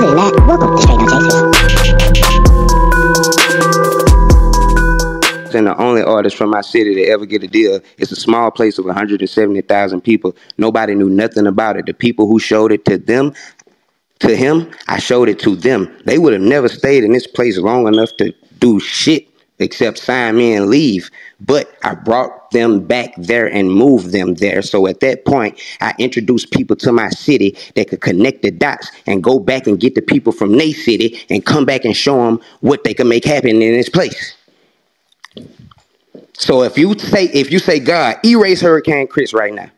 Than welcome to Straight No and the only artist from my city to ever get a deal. It's a small place of 170,000 people. Nobody knew nothing about it. The people who showed it to them, to him, I showed it to them. They would have never stayed in this place long enough to do shit except sign me and leave. But I brought them back there and move them there. So at that point, I introduced people to my city that could connect the dots and go back and get the people from their city and come back and show them what they can make happen in this place. So if you say if you say God, erase Hurricane Chris right now,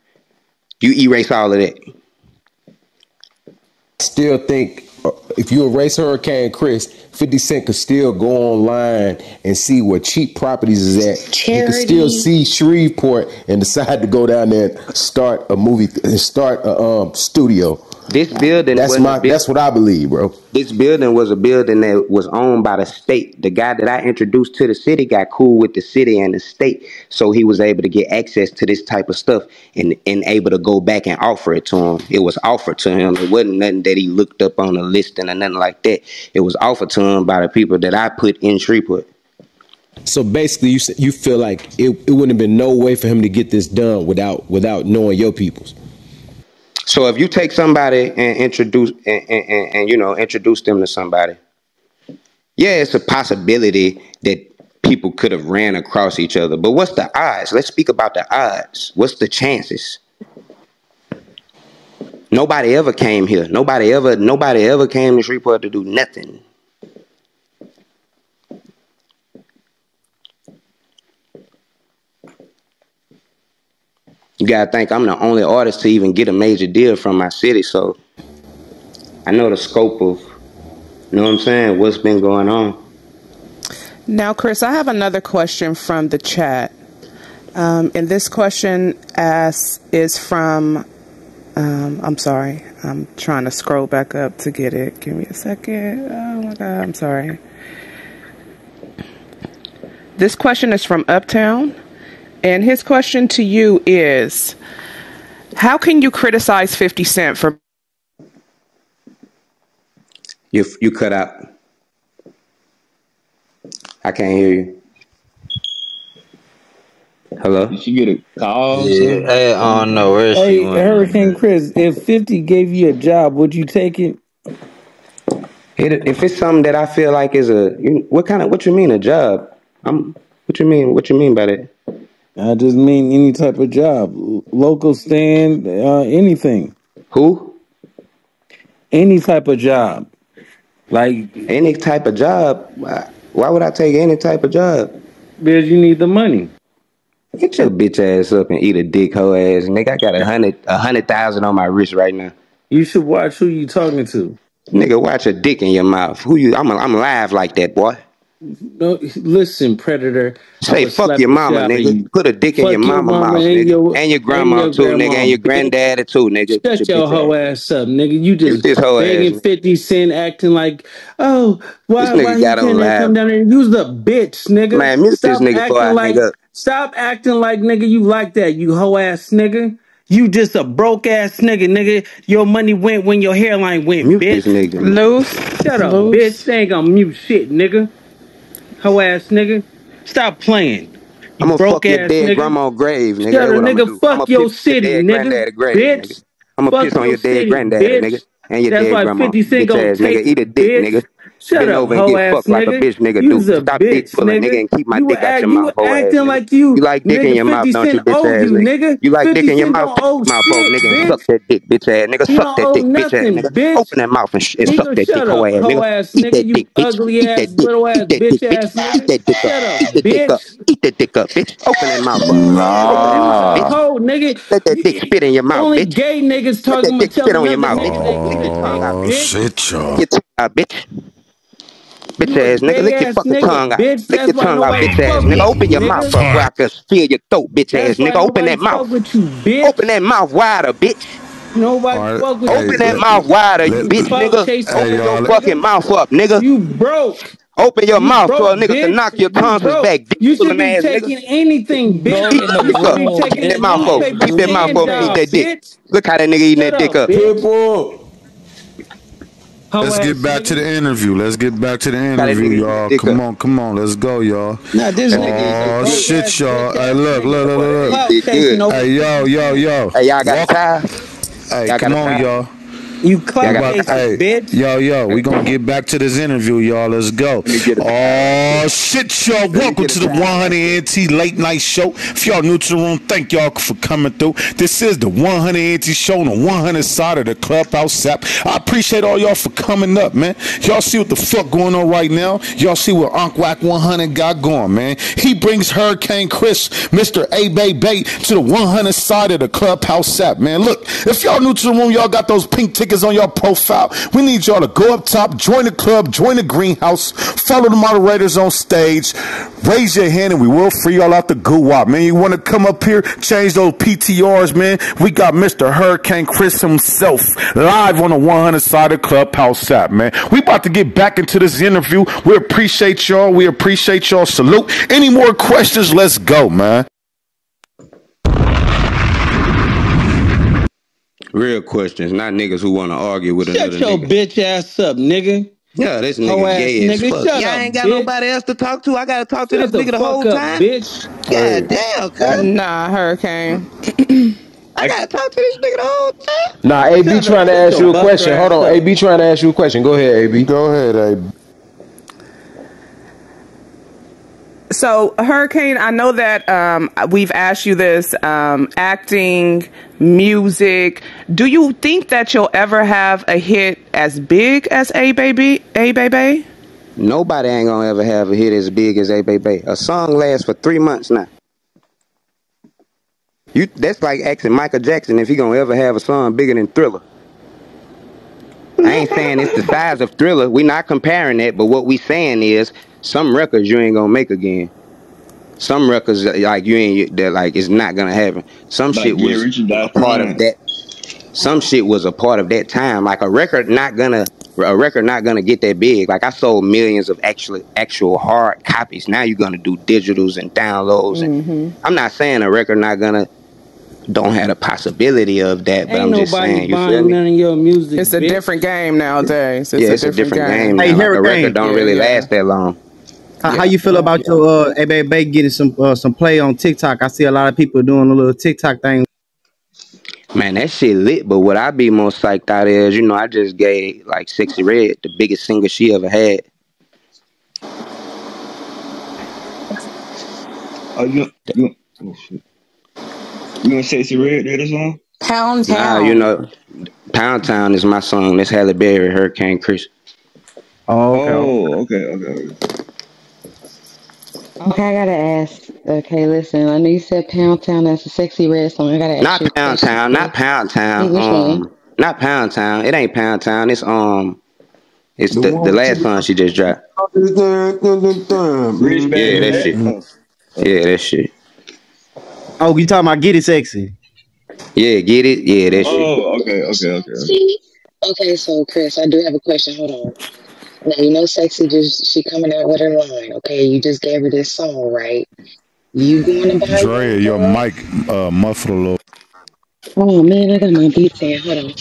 you erase all of that. Still think if you erase Hurricane Chris, 50 Cent could still go online and see where cheap properties is at. He could still see Shreveport and decide to go down there and start a movie and start a um, studio. This building That's my built- that's what I believe, bro. This building was a building that was owned by the state. The guy that I introduced to the city got cool with the city and the state, so he was able to get access to this type of stuff and, and able to go back and offer it to him. It was offered to him. It wasn't nothing that he looked up on a listing or nothing like that. It was offered to him by the people that I put in Shreveport. So basically, you you feel like it, it wouldn't have been no way for him to get this done without without knowing your peoples. So if you take somebody and introduce and, and, and, and, you know introduce them to somebody, yeah, it's a possibility that people could have ran across each other. But what's the odds? Let's speak about the odds. What's the chances? Nobody ever came here. Nobody ever nobody ever came to Shreveport to do nothing. You gotta think I'm the only artist to even get a major deal from my city, so I know the scope of, you know what I'm saying, what's been going on. Now, Chris, I have another question from the chat. Um, and this question asks, is from, um, I'm sorry, I'm trying to scroll back up to get it. Give me a second. Oh my God, I'm sorry. This question is from Uptown. And his question to you is How can you criticize 50 Cent for You you cut out. I can't hear you. Hello. Did she get a call? Yeah, hey, I don't know where Hey, she went. Hurricane Chris, if 50 gave you a job, would you take it? It, if it's something that I feel like is a, you, what kind of, what you mean a job? I'm, what you mean? What you mean by that? I just mean any type of job, local stand, uh, anything, Who? any type of job. Like, Any type of job? Why, would I take any type of job? because you need the money. Get your bitch ass up and eat a dick hoe ass, nigga. I got a hundred, a hundred thousand on my wrist right now. You should watch who you talking to. Nigga, watch a dick in your mouth. Who you? I'm, I'm live like that, boy. No, listen, predator. Say fuck your mama, shit out of nigga. you. Put a dick in Fuck your your mama mama mouth, and nigga. your- and your and grandma your too, nigga, and your bitch. granddaddy too, nigga. Shut your bitch hoe ass. ass up, nigga. You just this hoe begging ass. 50 Cent acting like, oh, why, This nigga why he got on can't come down there and use the bitch, nigga? Man, miss this Stop nigga before I acting like, hang up. stop acting like, nigga, you like that, you hoe ass nigga. You just a broke ass nigga, nigga. Your money went when your hairline went, Mute bitch. this nigga. Luce? Shut up, Luce? bitch. They ain't gonna mute shit, nigga. Hoe ass nigga. Stop playing. You I'm gonna broke fuck your dead nigga. grandma grave, nigga. Shut up, I'm nigga. Fuck your city, your nigga. grave, Bitch. nigga. I'm gonna piss on your dead city, granddaddy, bitch. nigga. And your That's dead why grandma. 50 Cent Bitch ass nigga. Eat a dick, bitch. nigga. Shut Bend up, over and get ass fucked like a nigga. bitch nigga You's do. Stop dick bitch, pulling, nigga, nigga. and keep my You dick out your mouth, hoe acting nigga. like you, You like dick in your mouth, don't you, bitch ass you, nigga? nigga. You like 50 dick in your mouth, mouth shit, nigga, suck that dick, bitch ass nigga. Suck that dick, bitch ass nigga. Open that mouth and, suck that dick, hoe ass nigga. Eat that dick, bitch. ugly Eat ass, that dick. little ass Eat that dick, bitch bitch. ass Eat that dick up. Eat that dick up. Eat that dick up, bitch. Open that mouth. Open that mouth, bitch. Nigga. Let that dick spit in your mouth, Only gay niggas talking that about dick spit on your mouth, bitch. they Lick eat your tongue bitch. dick, shit, y'all. Tongue out, bitch. Bitch ass nigga, lick your fucking nigga, tongue out. bitch. Lick your tongue out, bitch ass nigga. Open your mouth nigga. up where I can feel your throat, bitch ass nigga. Open that mouth. fuck Open that mouth wider, bitch. Nobody All right. fuck with Hey, Open you. that mouth wider, you bitch Fuck nigga. Open Hey, your fucking mouth up, nigga. You broke. Open your You mouth for a broke, nigga to bitch. knock your You tonsils back, dick You should pulling be ass taking nigga. anything, bitch. Keep You dick should be up. Keep that mouth open. Keep that mouth stand open. Eat that dick. Look how that nigga eating that dick up, up. bitch. Pitbull. Hoe Let's get back to the interview. Let's get back to the interview, y'all. dick Come on, come on. Let's go, y'all. Nah, this nigga is a Oh broke shit, ass, y'all. bitch Hey, ass look, nigga. look, look, look, look. Clout Dick chasing good. over. Hey, yo, yo, yo. Hey, y'all got a Walk. tie? Hey, Y'all come on, tie? y'all. You Y'all got a chasing, tie? Hey, bitch. yo, yo, we gonna get back to this interview, y'all. Let's go. Let me get a tie Oh shit, y'all! Welcome to the 100 NT Late Night Show. If y'all new to the room, thank y'all for coming through. This is the 100 NT Show on the 100 side of the Clubhouse app. I appreciate all y'all for coming up, man. Y'all see what the fuck going on right now? Y'all see what Unc Wack 100 got going, man. He brings Hurricane Chris, Mr. A Bay Bay, to the 100 side of the Clubhouse app, man. Look, if y'all new to the room, y'all got those pink tickets on your profile. We need y'all to go up top, join the club, join the greenhouse, follow the moderators on stage, raise your hand, and we will free y'all out the goo wop, man. You want to come up here, change those PTRs, man? We got Mr. Hurricane Chris himself live on the 100 side of Clubhouse app, man. We about to get back into this interview. We appreciate y'all. We appreciate y'all. Salute. Any more questions? Let's go, man. Real questions, not niggas who want to argue with Shut another your nigga. bitch ass up, nigga. Yeah, this Hoe nigga ass gay as fuck. Shut Y'all up, ain't got bitch. nobody else to talk to. I gotta talk to this Shut the nigga the whole fuck up, time. bitch. God damn, cuz. Uh, nah, Hurricane. I gotta talk to this nigga the whole time. Nah, AB trying to ask you a question. Hold on. AB trying to ask you a question. Go ahead, AB. Go ahead, AB. So, Hurricane, I know that um, we've asked you this um, acting, music. Do you think that you'll ever have a hit as big as A Bay Bay? A Bay Bay? Nobody ain't gonna ever have a hit as big as A Bay Bay. A song lasts for three months now. You that's like asking Michael Jackson if he gonna ever have a song bigger than Thriller. I ain't saying it's the size of Thriller. We're not comparing it, but what we saying is some records you ain't gonna make again. Some records like you ain't that like it's not gonna happen. Some Like shit was Rich or Die a part of that. Some shit was a part of that time. Like a record not gonna a record not gonna get that big. Like I sold millions of actually actual hard copies. Now you're gonna do digitals and downloads and mm-hmm. I'm not saying a record not gonna don't have a possibility of that, but Ain't I'm just saying you feel me? none of your music, It's a bitch. different game nowadays. It's, yeah, a, it's different a different game, Hey, now. Like a Hurricane. record don't Yeah, really yeah. last that long. How, Yeah. how you feel about your uh hey baby baby getting some uh, some play on TikTok? I see a lot of people doing a little TikTok thing. Man, that shit lit, but what I be most psyched out is, you know, I just gave like Sexyy Red the biggest single she ever had. Oh, you you oh shit. You and Sexyy Red did this song? Pound Town. Nah, you know, Pound Town is my song. That's Halle Berry, Hurricane Chris. Oh, okay. Oh, okay, okay, okay. Okay, I gotta ask. Okay, listen. I know you said Pound Town. That's a Sexyy Red song. I gotta ask Not you a Pound. Town, not Pound Town. which one? Um, not Pound Town. It ain't Pound Town. It's um, it's The the the last you. song she just dropped. Yeah, that shit. Oh, Yeah, that shit. Oh, you talking about get it sexy? Yeah, get it. Yeah, that shit. oh, okay, okay, okay. Okay, so Chris, I do have a question. Hold on. Now you know, sexy just she coming out with her line. Okay, you just gave her this song, right? You going to buy Dre, one your mic uh, muffled a little. Oh man, I got my beats in. Hold on.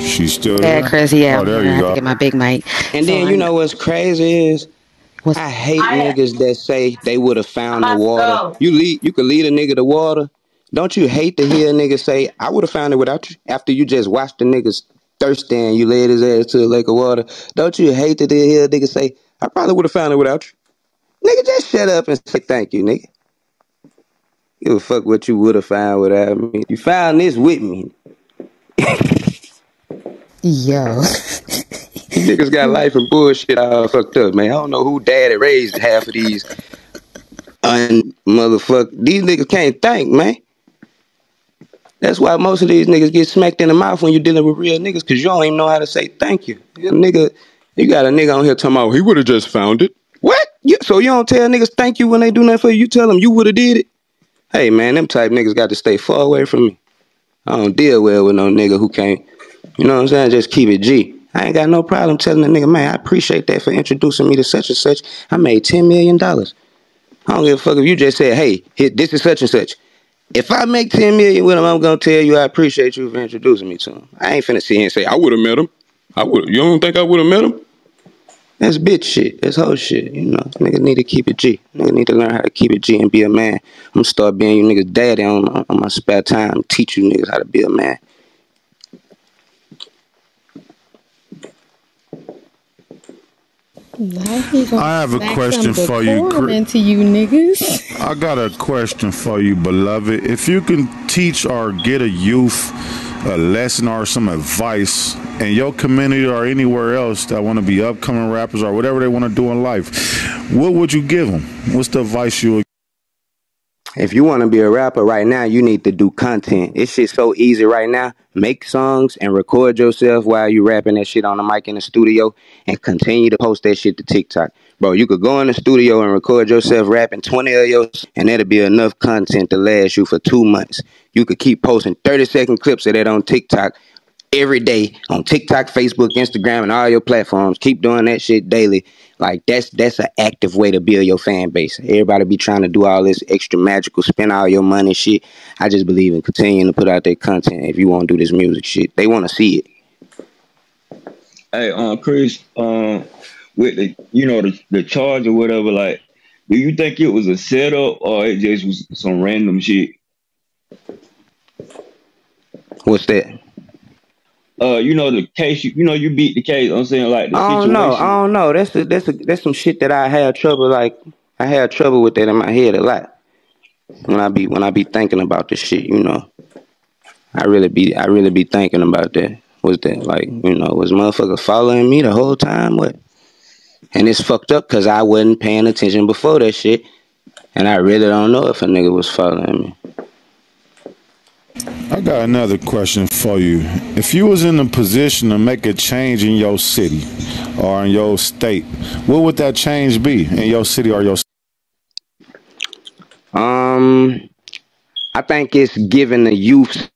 She's still Yeah, there? Chris. Yeah, Oh, there here. I you have to go. get my big mic. And So then you I'm. know what's crazy is What's I hate niggas that say they would have found the water. You lead, you could lead a nigga to water. Don't you hate to hear a nigga say, I would have found it without you? After you just watched the niggas thirsty and you led his ass to a lake of water. Don't you hate to hear a nigga say, I probably would have found it without you? Nigga, just shut up and say thank you, nigga. Give a fuck what you would have found without me. You found this with me. Yo. Niggas got life and bullshit all fucked up, man. I don't know who daddy raised half of these un motherfucker. These niggas can't think, man. That's why most of these niggas get smacked in the mouth when you're dealing with real niggas, cause you don't even know how to say thank you. You nigga, you got a nigga on here talking about he would have just found it. What? You, so you don't tell niggas thank you when they do nothing for you? You tell them you would have did it. Hey man, them type niggas got to stay far away from me. I don't deal well with no nigga who can't. You know what I'm saying? Just keep it G. I ain't got no problem telling a nigga, man, I appreciate that for introducing me to such and such. I made $10 million. I don't give a fuck if you just said, hey, this is such and such. If I make 10 million with him, I'm gonna tell you I appreciate you for introducing me to him. I ain't finna sit here and say I would have met him. I would. You don't think I would have met him? That's bitch shit. That's whole shit. You know, niggas need to keep it G. Niggas need to learn how to keep it G and be a man. I'm gonna start being you niggas daddy on, on my spare time. Teach you niggas how to be a man. I have a question for you, Chris. you niggas. I got a question for you, beloved. If you can teach or get a youth a lesson or some advice in your community or anywhere else that want to be upcoming rappers or whatever they want to do in life, what would you give them? What's the advice you would if you want to be a rapper right now, you need to do content. It's shit so easy right now. Make songs and record yourself while you rapping that shit on the mic in the studio and continue to post that shit to TikTok. Bro, you could go in the studio and record yourself rapping 20 of yours and that'll be enough content to last you for two months. You could keep posting 30 second clips of that on TikTok every day on TikTok, Facebook, Instagram, and all your platforms. Keep doing that shit daily. Like that's that's an active way to build your fan base. Everybody be trying to do all this extra magical, spend all your money shit. I just believe in continuing to put out their content. If you want to do this music shit, they want to see it. Hey, um, Chris, um, with the you know the the charge or whatever, like, do you think it was a setup or it just was some random shit? What's that? Uh, you know, the case, you, you know, you beat the case. I'm saying like the I don't know. I don't know. That's a, that's a, that's some shit that I had trouble like. I had trouble with that in my head a lot when I be when I be thinking about this shit. You know, I really be I really be thinking about that. Was that like you know was motherfucker following me the whole time? What? And it's fucked up because I wasn't paying attention before that shit, and I really don't know if a nigga was following me. I got another question for you. If you was in a position to make a change in your city or in your state, what would that change be in your city or your Um I think it's giving the youth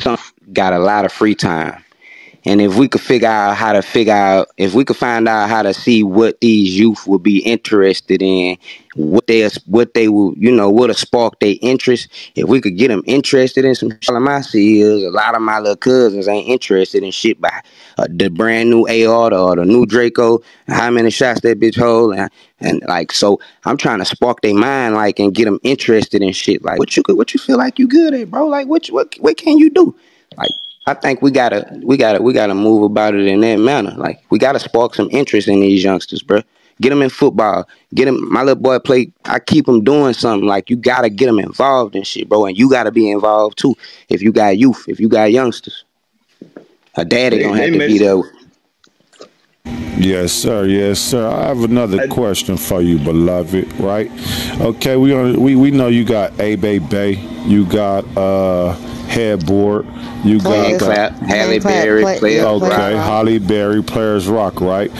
some got a lot of free time. And if we could figure out how to figure out, if we could find out how to see what these youth would be interested in, what they what they will, you know, what a spark their interest. If we could get them interested in some shit, my see is a lot of my little cousins ain't interested in shit by uh, the brand new AR or the new Draco, how many shots that bitch hold, and, and like so. I'm trying to spark their mind, like, and get them interested in shit. Like, what you could, what you feel like you good at, bro? Like, what what what can you do? Like I think we gotta we gotta we gotta move about it in that manner. Like we gotta spark some interest in these youngsters, bro. Get them in football. Get them. My little boy play. I keep him doing something. Like you gotta get them involved in shit, bro. And you gotta be involved too. If you got youth, if you got youngsters, a daddy gonna have to be there. Yes, sir. Yes, sir. I have another question for you, beloved. Right? Okay, we we we know you got A Bay Bay. You got uh headboard. You got clap, Halle Berry, play, play, okay, Halle Berry, Playas Rock, right?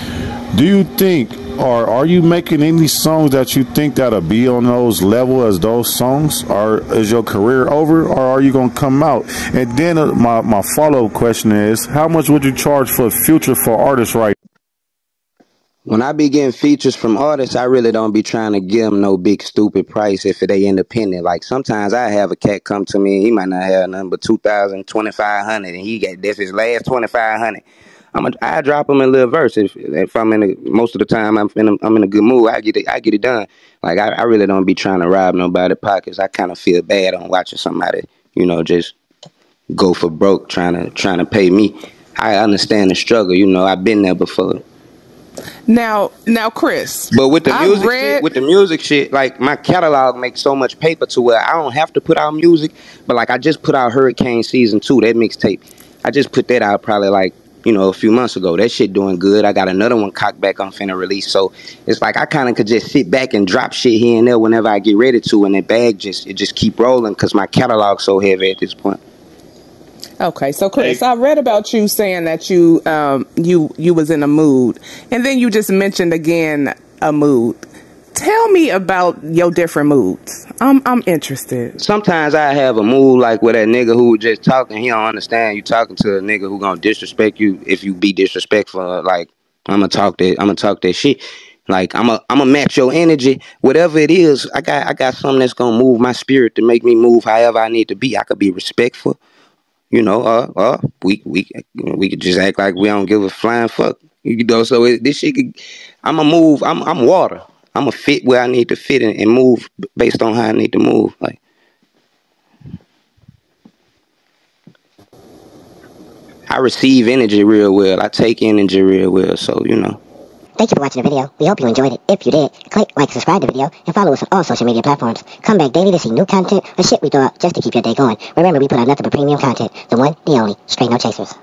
Do you think, or are you making any songs that you think that'll be on those level as those songs? Or is your career over, or are you gonna come out? And then uh, my my follow up question is, how much would you charge for future for artists right? When I be getting features from artists, I really don't be trying to give them no big stupid price if they independent. Like sometimes I have a cat come to me he might not have nothing but 2000 2500 and he got this his last 2500 I'm a, I drop him a little verse if if I'm in a, most of the time I'm in a, I'm in a good mood I get it I get it done. Like I, I really don't be trying to rob nobody pockets. I kind of feel bad on watching somebody you know just go for broke trying to trying to pay me. I understand the struggle you know I've been there before now, now, Chris. But with the music, read... shit, with the music shit, like my catalog makes so much paper to where I don't have to put out music. But like I just put out Hurricane Season Two, that mixtape. I just put that out probably like you know, a few months ago. That shit doing good. I got another one cocked back I'm finna release. So it's like I kind of could just sit back and drop shit here and there whenever I get ready to, and that bag just it just keep rolling because my catalog's so heavy at this point. Okay, so Chris, I read about you saying that you um you you was in a mood, and then you just mentioned again a mood. Tell me about your different moods. I'm I'm interested. Sometimes I have a mood like with that nigga who just talking. He don't understand you talking to a nigga who gonna disrespect you if you be disrespectful. Like I'm gonna talk that I'm gonna talk that shit. Like I'm a I'm gonna match your energy, whatever it is. I got I got something that's gonna move my spirit to make me move however I need to be. I could be respectful, you know. Uh, uh, we we we could just act like we don't give a flying fuck, you know. So it, this shit, I'm a move. I'm I'm water. I'm a fit where I need to fit and, and move based on how I need to move. Like I receive energy real well. I take energy real well. So you know. Thank you for watching the video. We hope you enjoyed it. If you did, click like, subscribe to the video, and follow us on all social media platforms. Come back daily to see new content or shit we throw up just to keep your day going. Remember, we put out nothing but premium content. The one, the only, straight no chasers.